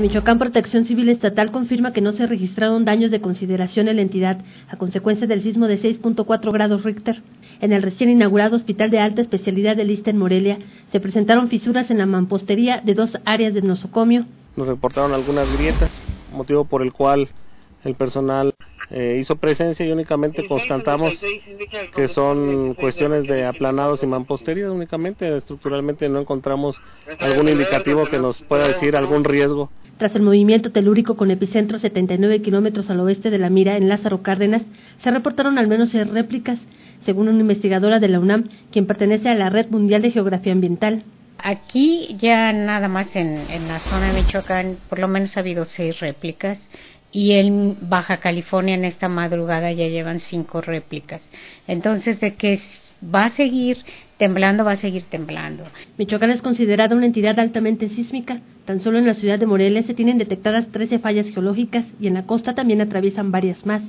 Michoacán, Protección Civil Estatal confirma que no se registraron daños de consideración en la entidad a consecuencia del sismo de 6.4 grados Richter. En el recién inaugurado Hospital de Alta Especialidad de Lista en Morelia se presentaron fisuras en la mampostería de dos áreas del nosocomio. Nos reportaron algunas grietas, motivo por el cual el personal eh, hizo presencia y únicamente constatamos que son cuestiones de aplanados y mampostería únicamente, estructuralmente no encontramos algún indicativo que nos pueda decir algún riesgo. Tras el movimiento telúrico con epicentro 79 kilómetros al oeste de la Mira en Lázaro Cárdenas, se reportaron al menos seis réplicas, según una investigadora de la UNAM, quien pertenece a la Red Mundial de Geografía Ambiental. Aquí ya nada más en, en la zona de Michoacán, por lo menos ha habido seis réplicas y en Baja California en esta madrugada ya llevan cinco réplicas. Entonces, de que va a seguir temblando, va a seguir temblando. Michoacán es considerada una entidad altamente sísmica. Tan solo en la ciudad de Morelia se tienen detectadas 13 fallas geológicas y en la costa también atraviesan varias más.